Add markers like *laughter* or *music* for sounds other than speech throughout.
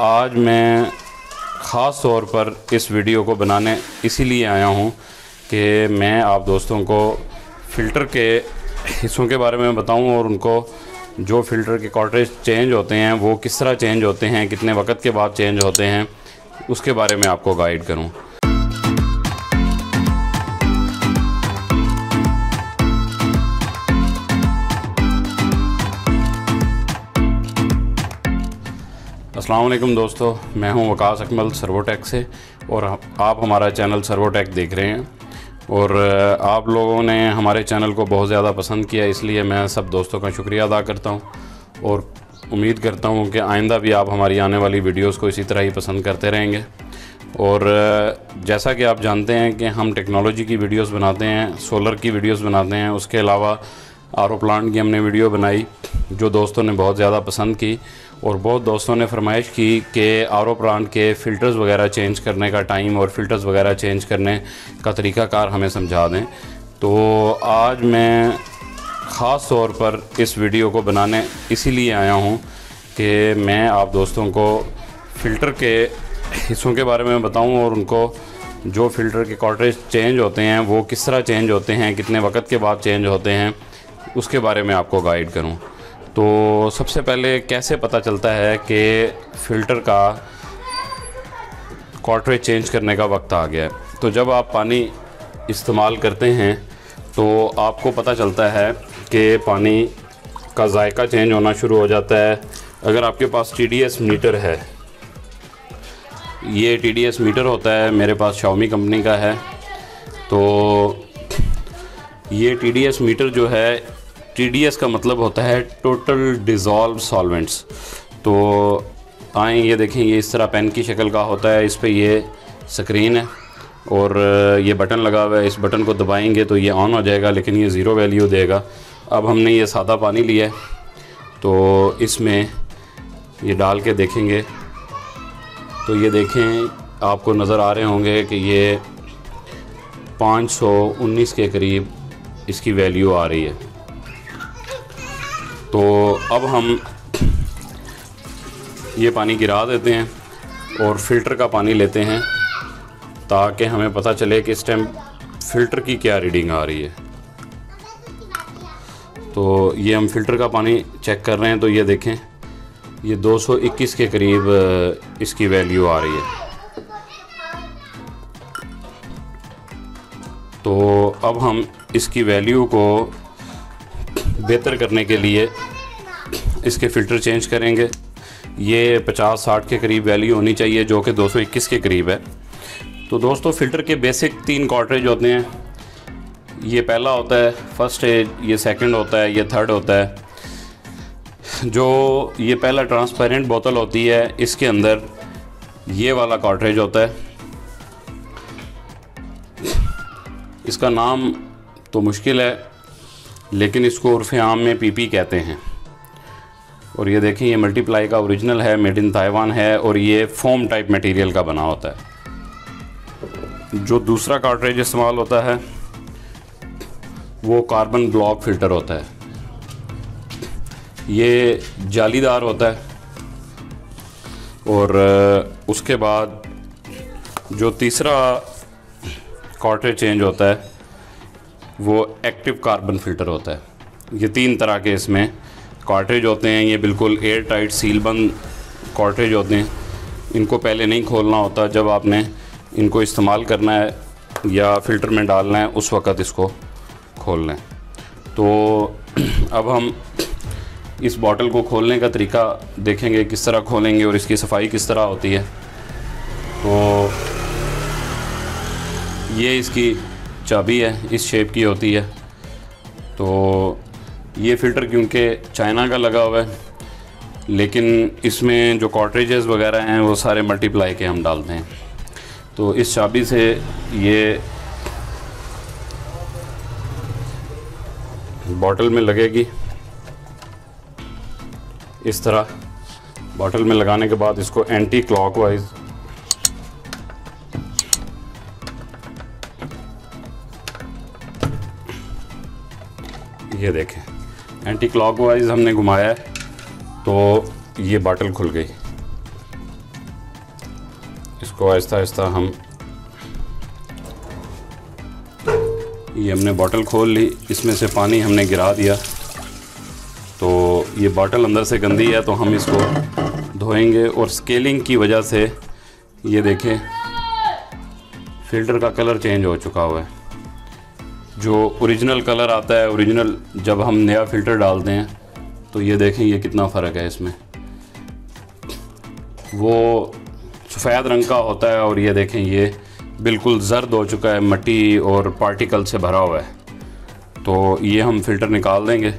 आज मैं ख़ास तौर पर इस वीडियो को बनाने इसीलिए आया हूँ कि मैं आप दोस्तों को फ़िल्टर के हिस्सों के बारे में बताऊँ और उनको जो फ़िल्टर के कॉटरेज चेंज होते हैं, वो किस तरह चेंज होते हैं, कितने वक्त के बाद चेंज होते हैं, उसके बारे में आपको गाइड करूँ। असलम दोस्तों, मैं हूँ वकास अकमल, सर्वोटेक से, और आप हमारा चैनल सर्वोटेक देख रहे हैं। और आप लोगों ने हमारे चैनल को बहुत ज़्यादा पसंद किया, इसलिए मैं सब दोस्तों का शुक्रिया अदा करता हूँ। और उम्मीद करता हूँ कि आइंदा भी आप हमारी आने वाली वीडियोस को इसी तरह ही पसंद करते रहेंगे। और जैसा कि आप जानते हैं कि हम टेक्नोलॉजी की वीडियोस बनाते हैं, सोलर की वीडियोस बनाते हैं, उसके अलावा आर प्लांट की हमने वीडियो बनाई, जो दोस्तों ने बहुत ज़्यादा पसंद की और बहुत दोस्तों ने फरमाइश की कि आर प्लांट के फ़िल्टर्स वगैरह चेंज करने का टाइम और फ़िल्टर्स वगैरह चेंज करने का तरीक़ाकार हमें समझा दें। तो आज मैं ख़ास तौर पर इस वीडियो को बनाने इसीलिए आया हूँ कि मैं आप दोस्तों को फ़िल्टर के हिस्सों के बारे में बताऊँ और उनको जो फ़िल्टर के कॉर्ट्रेज चेंज होते हैं, वो किस तरह चेंज होते हैं, कितने वक्त के बाद चेंज होते हैं उसके बारे में आपको गाइड करूँ। तो सबसे पहले कैसे पता चलता है कि फ़िल्टर का क्वार्टरेज चेंज करने का वक्त आ गया है? तो जब आप पानी इस्तेमाल करते हैं तो आपको पता चलता है कि पानी का जायका चेंज होना शुरू हो जाता है। अगर आपके पास टीडीएस मीटर है, ये TDS मीटर होता है, मेरे पास शाओमी कंपनी का है तो ये टी मीटर जो है TDS का मतलब होता है टोटल डिज़ोल्व सॉल्वेंट्स तो आए, ये देखें, ये इस तरह पेन की शक्ल का होता है, इस पर ये स्क्रीन है और ये बटन लगा हुआ है, इस बटन को दबाएँगे तो ये ऑन हो जाएगा, लेकिन ये ज़ीरो वैल्यू देगा। अब हमने ये सादा पानी लिया है तो इसमें ये डाल के देखेंगे। तो ये देखें, आपको नज़र आ रहे होंगे कि ये 519 के करीब इसकी वैल्यू आ रही है। तो अब हम ये पानी गिरा देते हैं और फ़िल्टर का पानी लेते हैं ताकि हमें पता चले कि इस टाइम फ़िल्टर की क्या रीडिंग आ रही है। तो ये हम फ़िल्टर का पानी चेक कर रहे हैं तो ये देखें, ये 221 के करीब इसकी वैल्यू आ रही है। तो अब हम इसकी वैल्यू को बेहतर करने के लिए इसके फ़िल्टर चेंज करेंगे। ये 50-60 के करीब वैल्यू होनी चाहिए, जो कि 221 के करीब है। तो दोस्तों, फ़िल्टर के बेसिक तीन कॉटरेज होते हैं। ये पहला होता है फ़र्स्ट है, ये सेकंड होता है, ये थर्ड होता है। जो ये पहला ट्रांसपेरेंट बोतल होती है, इसके अंदर ये वाला कॉटरेज होता है। इसका नाम तो मुश्किल है लेकिन इसको उर्फ़ आम में पीपी कहते हैं। और ये देखें, ये मल्टीप्लाई का ओरिजिनल है मेड इन ताइवान है, और ये फोम टाइप मटेरियल का बना होता है। जो दूसरा कार्ट्रेज इस्तेमाल होता है, वो कार्बन ब्लॉक फ़िल्टर होता है। ये जालीदार होता है, और, उसके बाद जो तीसरा कार्ट्रेज चेंज होता है वो एक्टिव कार्बन फ़िल्टर होता है। ये तीन तरह के इसमें कार्ट्रेज होते हैं, ये बिल्कुल एयर टाइट सील बंद कार्ट्रेज होते हैं। इनको पहले नहीं खोलना होता, जब आपने इनको इस्तेमाल करना है या फ़िल्टर में डालना है, उस वक़्त इसको खोलना है। तो *clears throat* अब हम इस बॉटल को खोलने का तरीका देखेंगे, किस तरह खोलेंगे और इसकी सफ़ाई किस तरह होती है। तो ये इसकी चाबी है, इस शेप की होती है। तो ये फ़िल्टर क्योंकि चाइना का लगा हुआ है, लेकिन इसमें जो कॉटरेजेस वगैरह हैं, वो सारे मल्टीप्लाई के हम डालते हैं। तो इस चाबी से ये बॉटल में लगेगी। इस तरह बॉटल में लगाने के बाद इसको एंटी क्लॉकवाइज ये देखें। एंटी क्लॉकवाइज हमने घुमाया है तो ये बाटल खुल गई। इसको आहिस्ता आहिस्ता हम ये हमने बॉटल खोल ली। इसमें से पानी हमने गिरा दिया। तो ये बॉटल अंदर से गंदी है तो हम इसको धोएँगे और स्केलिंग की वजह से, ये देखें फ़िल्टर का कलर चेंज हो चुका हुआ है। जो ओरिजिनल कलर आता है ओरिजिनल जब हम नया फ़िल्टर डालते हैं तो ये देखें ये कितना फ़र्क है इसमें। वो सफ़ेद रंग का होता है और ये देखें ये बिल्कुल जर्द हो चुका है, मट्टी और पार्टिकल से भरा हुआ है। तो ये हम फ़िल्टर निकाल देंगे।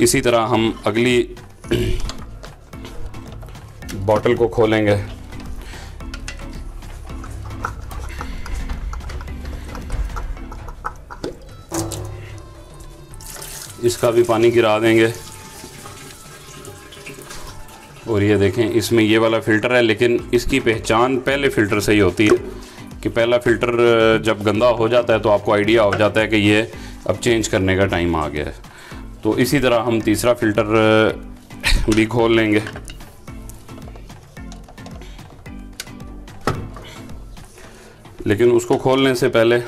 इसी तरह हम अगली *clears throat* बॉटल को खोलेंगे। इसका भी पानी गिरा देंगे। और ये देखें, इसमें ये वाला फ़िल्टर है, लेकिन इसकी पहचान पहले फ़िल्टर से ही होती है कि पहला फ़िल्टर जब गंदा हो जाता है तो आपको आइडिया हो जाता है कि ये अब चेंज करने का टाइम आ गया है। तो इसी तरह हम तीसरा फ़िल्टर भी खोल लेंगे। लेकिन उसको खोलने से पहले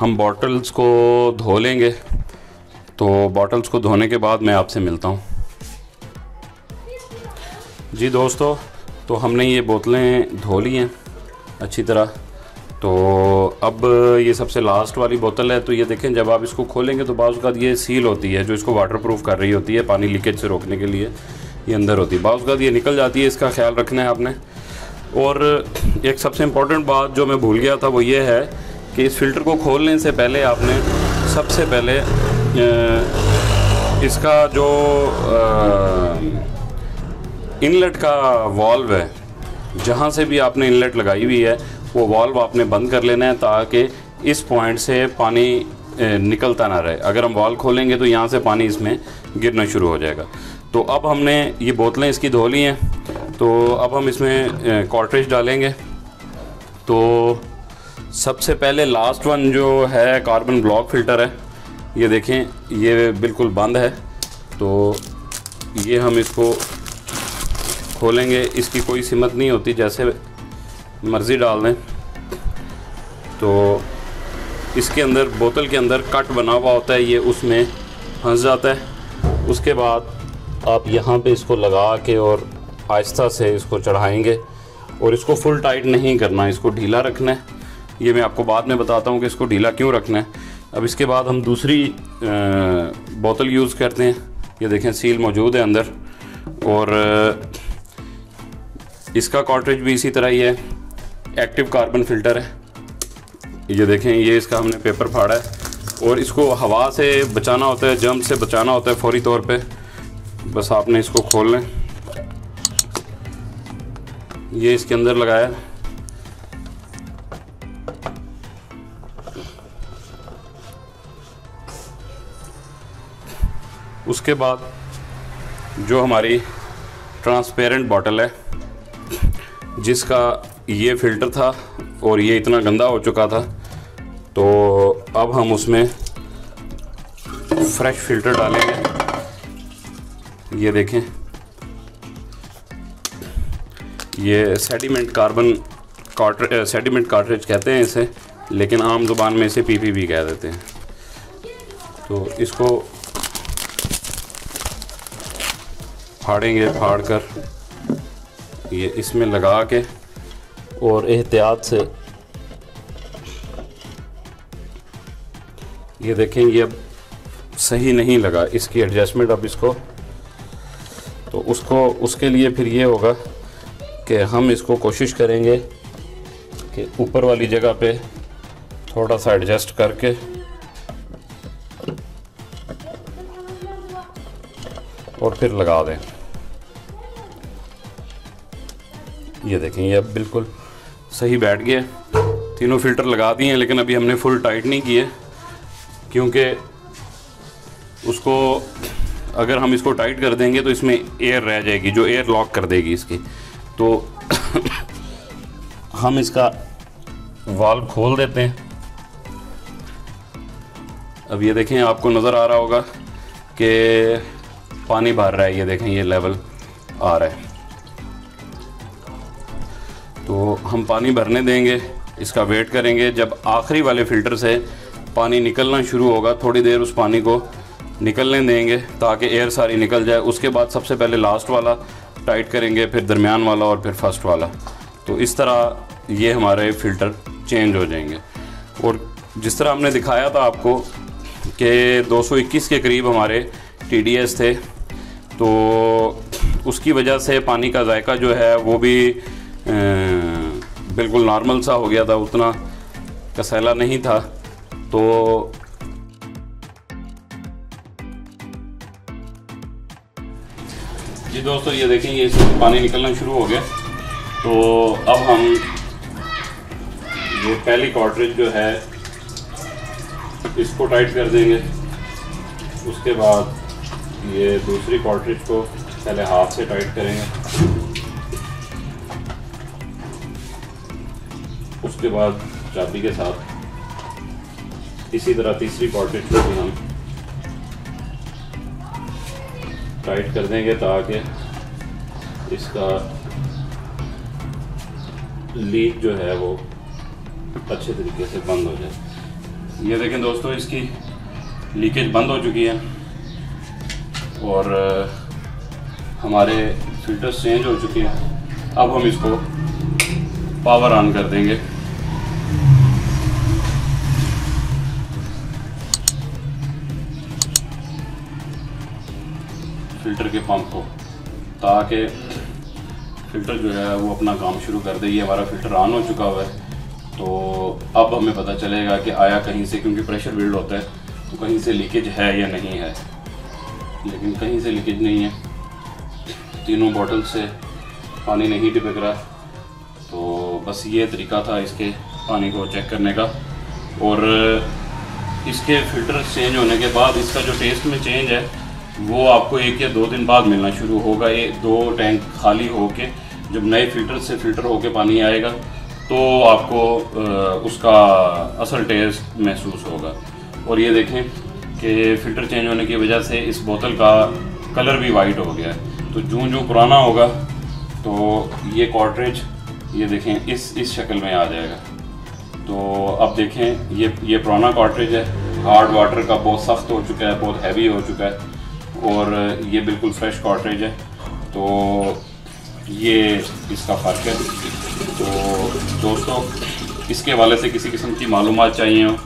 हम बॉटल्स को धो लेंगे। तो बॉटल्स को धोने के बाद मैं आपसे मिलता हूँ। जी दोस्तों तो हमने ये बोतलें धो ली हैं अच्छी तरह। तो अब ये सबसे लास्ट वाली बोतल है तो ये देखें, जब आप इसको खोलेंगे तो बाज़ का ये सील होती है, जो इसको वाटर प्रूफ कर रही होती है पानी लीकेज से रोकने के लिए, ये अंदर होती है। बाज़ का ये निकल जाती है, इसका ख्याल रखना है आपने। और एक सबसे इम्पोर्टेंट बात जो मैं भूल गया था, वो ये है कि इस फ़िल्टर को खोलने से पहले आपने सबसे पहले इसका जो इनलेट का वॉल्व है, जहाँ से भी आपने इनलेट लगाई हुई है, वो वॉल्व आपने बंद कर लेना है ताकि इस पॉइंट से पानी निकलता ना रहे। अगर हम वॉल खोलेंगे तो यहाँ से पानी इसमें गिरना शुरू हो जाएगा। तो अब हमने ये बोतलें इसकी धो ली हैं। तो अब हम इसमें कॉटरेज डालेंगे। तो सबसे पहले लास्ट वन जो है कार्बन ब्लॉक फ़िल्टर है, ये देखें, ये बिल्कुल बंद है। तो ये हम इसको खोलेंगे, इसकी कोई सिमत नहीं होती, जैसे मर्ज़ी डाल दें। तो इसके अंदर, बोतल के अंदर कट बना हुआ होता है, ये उसमें फंस जाता है। उसके बाद आप यहाँ पे इसको लगा के और आहिस्ता से इसको चढ़ाएँगे। और इसको फुल टाइट नहीं करना, इसको ढीला रखना है। ये मैं आपको बाद में बताता हूँ कि इसको ढीला क्यों रखना है। अब इसके बाद हम दूसरी बोतल यूज़ करते हैं। ये देखें, सील मौजूद है अंदर। और इसका कॉर्ट्रेज भी इसी तरह ही है। एक्टिव कार्बन फ़िल्टर है। ये देखें, ये इसका हमने पेपर फाड़ा है। और इसको हवा से बचाना होता है जम से बचाना होता है फौरी तौर पे। बस आपने इसको खोल लें। ये इसके अंदर लगाया। उसके बाद जो हमारी ट्रांसपेरेंट बॉटल है, जिसका ये फ़िल्टर था और ये इतना गंदा हो चुका था तो अब हम उसमें फ्रेश फ़िल्टर डालेंगे। ये देखें। ये sediment carbon carter sediment cartridge कहते हैं इसे, लेकिन आम ज़ुबान में इसे पीपी भी कह देते हैं। तो इसको फाड़ेंगे फाड़ कर ये इसमें लगा के और एहतियात से। ये देखें, ये अब सही नहीं लगा, इसकी एडजस्टमेंट अब इसको तो उसको, उसके लिए फिर ये होगा कि हम इसको कोशिश करेंगे कि ऊपर वाली जगह पे थोड़ा सा एडजस्ट करके और फिर लगा दें। ये देखें, ये अब बिल्कुल सही बैठ गया। तीनों फ़िल्टर लगा दिए हैं, लेकिन अभी हमने फुल टाइट नहीं किए, क्योंकि उसको अगर हम इसको टाइट कर देंगे तो इसमें एयर रह जाएगी, जो एयर लॉक कर देगी इसकी। तो *coughs* हम इसका वाल्व खोल देते हैं। अब ये देखें, आपको नज़र आ रहा होगा कि पानी भर रहा है, ये देखें, ये लेवल आ रहा है। तो हम पानी भरने देंगे, इसका वेट करेंगे। जब आखिरी वाले फ़िल्टर से पानी निकलना शुरू होगा, थोड़ी देर उस पानी को निकलने देंगे ताकि एयर सारी निकल जाए। उसके बाद सबसे पहले लास्ट वाला टाइट करेंगे, फिर दरमियान वाला और फिर फ़र्स्ट वाला। तो इस तरह ये हमारे फ़िल्टर चेंज हो जाएँगे। और जिस तरह हमने दिखाया था आपको कि 221 के करीब हमारे टीडीएस थे तो उसकी वजह से पानी का जायका जो है, वो भी बिल्कुल नॉर्मल सा हो गया था, उतना कसैला नहीं था तो जी दोस्तों, ये देखें, ये पानी निकलना शुरू हो गया। तो अब हम ये पहली कॉटरेज जो है, इसको टाइट कर देंगे। उसके बाद ये दूसरी कॉटरेज को पहले हाथ से टाइट करेंगे। उसके बाद चाबी के साथ इसी तरह तीसरी कॉटरेज को भी हम टाइट कर देंगे ताकि इसका लीक जो है वो अच्छे तरीके से बंद हो जाए। ये देखें दोस्तों, इसकी लीकेज बंद हो चुकी है और हमारे फिल्टर्स चेंज हो चुके हैं। अब हम इसको पावर ऑन कर देंगे। फ़िल्टर के पंप को, ताकि फ़िल्टर जो है वो अपना काम शुरू कर दे। ये हमारा फ़िल्टर ऑन हो चुका हुआ है तो अब हमें पता चलेगा कि आया कहीं से, क्योंकि प्रेशर बिल्ड होता है तो कहीं से लीकेज है या नहीं है। लेकिन कहीं से लीकेज नहीं है। तीनों बॉटल से पानी नहीं टिपक रहा। तो बस ये तरीका था इसके पानी को चेक करने का। और इसके फ़िल्टर चेंज होने के बाद इसका जो टेस्ट में चेंज है वो आपको एक या दो दिन बाद मिलना शुरू होगा। ये दो टैंक खाली होके, जब नए फ़िल्टर से फ़िल्टर होके पानी आएगा तो आपको उसका असल टेस्ट महसूस होगा। और ये देखें कि फ़िल्टर चेंज होने की वजह से इस बोतल का कलर भी वाइट हो गया है। तो जूँ जूँ पुराना होगा तो ये कॉटरेज, ये देखें, इस इस शक्ल में आ जाएगा। तो अब देखें, ये ये पुराना कॉटरेज है। हार्ड वाटर का बहुत सख्त हो चुका है, बहुत हैवी हो चुका है। और ये बिल्कुल फ्रेश कॉटरेज है। तो ये इसका फ़र्क है। तो दोस्तों, इसके हवाले से किसी किस्म की मालूम चाहिए हो,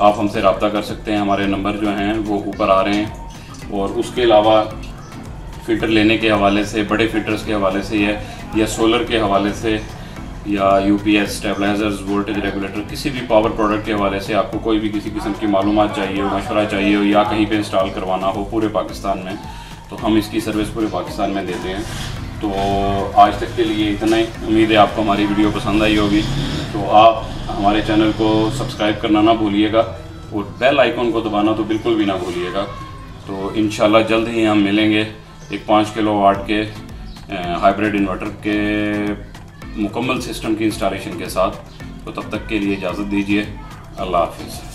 आप हमसे रबता कर सकते हैं। हमारे नंबर जो हैं, वो ऊपर आ रहे हैं। और उसके अलावा फ़िल्टर लेने के हवाले से, बड़े फ़िल्टर्स के हवाले से या या सोलर के हवाले से या U P S stabilisers voltage regulator किसी भी पावर प्रोडक्ट के हवाले से आपको कोई भी किसी किस्म की मालूम चाहिए हो, मशवरा चाहिए हो, या कहीं पे इंस्टॉल करवाना हो पूरे पाकिस्तान में तो हम इसकी सर्विस पूरे पाकिस्तान में देते हैं। तो आज तक के लिए इतना ही। उम्मीद है आपको हमारी वीडियो पसंद आई होगी। तो आप हमारे चैनल को सब्सक्राइब करना ना भूलिएगा और बेल आइकॉन को दबाना तो बिल्कुल भी ना भूलिएगा। तो इन जल्द ही हम मिलेंगे एक पाँच किलो वाट के हाइब्रिड इन्वर्टर के मुकम्मल सिस्टम की इंस्टॉलेशन के साथ। तो तब तक के लिए इजाज़त दीजिए। अल्लाह हाफिज़।